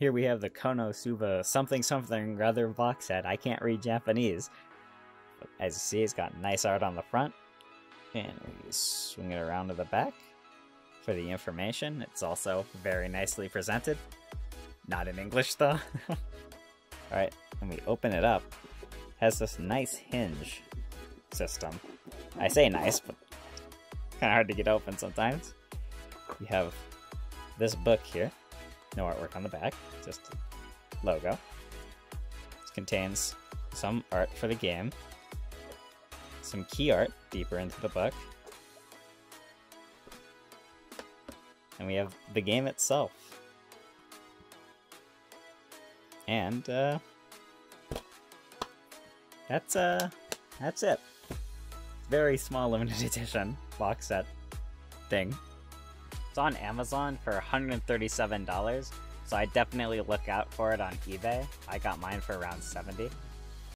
Here we have the Konosuba something something rather box set. I can't read Japanese. But as you see, it's got nice art on the front. And we swing it around to the back for the information. It's also very nicely presented. Not in English though. Alright, and we open it up. It has this nice hinge system. I say nice, but kind of hard to get open sometimes. We have this book here. No artwork on the back, just logo. This contains some art for the game, some key art deeper into the book, and we have the game itself. And uh, that's uh, that's it. Very small limited edition box set thing. It's on Amazon for $137, so I definitely look out for it on eBay. I got mine for around 70.